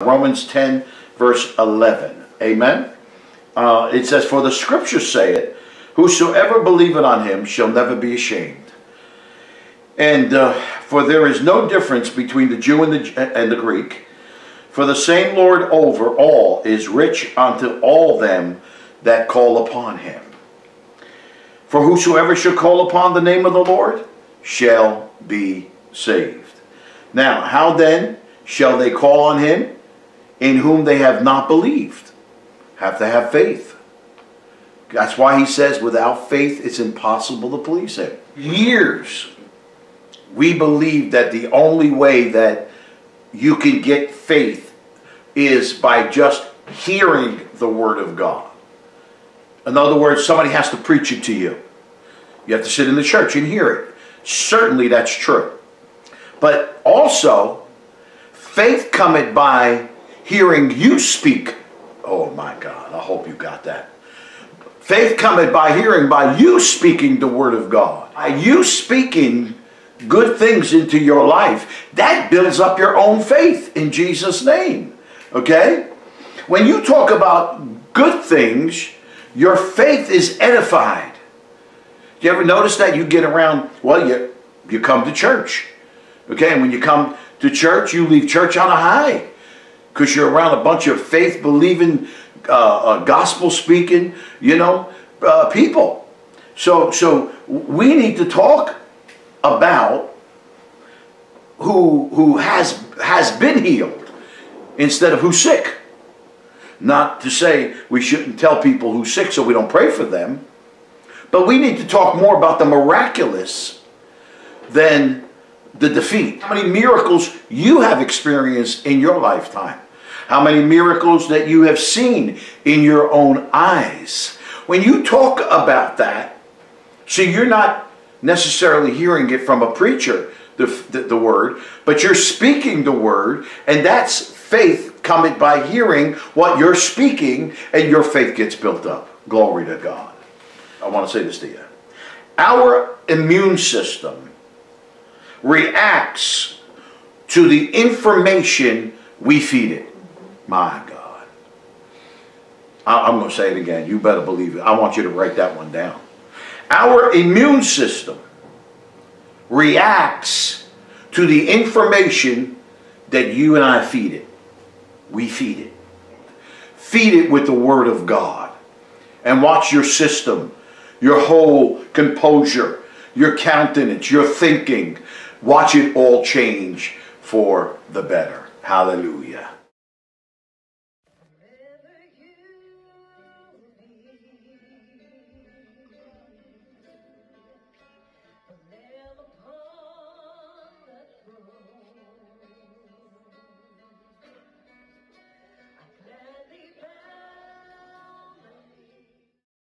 Romans 10, verse 11. Amen. Uh, it says, For the scriptures say it, Whosoever believeth on him shall never be ashamed. And uh, for there is no difference between the Jew and the, and the Greek. For the same Lord over all is rich unto all them that call upon him. For whosoever shall call upon the name of the Lord shall be saved. Now, how then shall they call on him in whom they have not believed? Have to have faith. That's why he says without faith it's impossible to please him. Years we believe that the only way that you can get faith is by just hearing the word of God. In other words, somebody has to preach it to you. You have to sit in the church and hear it. Certainly that's true. But also, faith cometh by hearing you speak. Oh my God, I hope you got that. Faith cometh by hearing, by you speaking the word of God. By you speaking good things into your life, that builds up your own faith in Jesus' name. Okay? When you talk about good things, your faith is edified. Do you ever notice that? You get around, well, you, you come to church. Okay, and when you come to church, you leave church on a high because you're around a bunch of faith believing uh, uh, gospel speaking, you know, uh, people. So, so we need to talk about who who has has been healed instead of who's sick. Not to say we shouldn't tell people who's sick so we don't pray for them, but we need to talk more about the miraculous than the defeat. How many miracles you have experienced in your lifetime? How many miracles that you have seen in your own eyes. When you talk about that, see, you're not necessarily hearing it from a preacher, the, the, the word, but you're speaking the word, and that's faith coming by hearing what you're speaking, and your faith gets built up. Glory to God. I want to say this to you. Our immune system reacts to the information we feed it. My God. I'm going to say it again. You better believe it. I want you to write that one down. Our immune system reacts to the information that you and I feed it. We feed it. Feed it with the Word of God. And watch your system, your whole composure, your countenance, your thinking. Watch it all change for the better. Hallelujah.